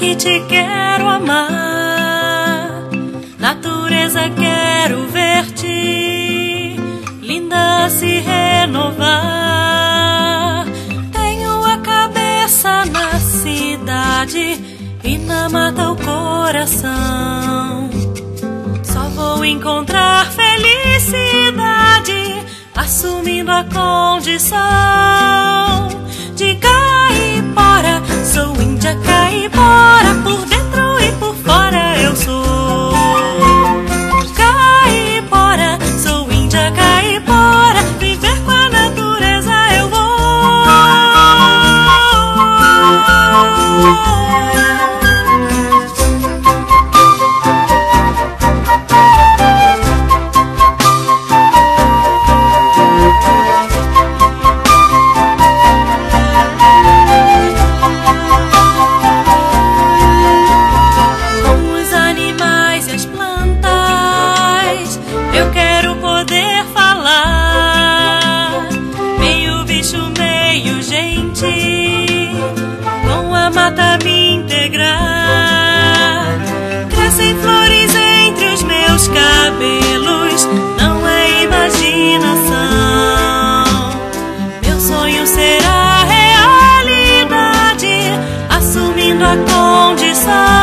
te quero amar, natureza quero ver-te, linda se renovar. Tenho a cabeça na cidade e na mata o coração. Só vou encontrar felicidade assumindo a condição de caipora. Sou vou. Me integrar. Crescem flores entre os meus cabelos, não é imaginação. Meu sonho será realidade, assumindo a condição